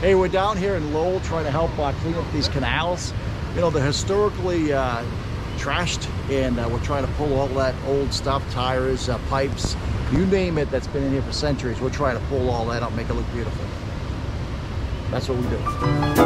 Hey, we're down here in Lowell trying to help uh, clean up these canals. You know, they're historically uh, trashed and uh, we're trying to pull all that old stuff, tires, uh, pipes, you name it that's been in here for centuries. We're trying to pull all that up, make it look beautiful. That's what we do.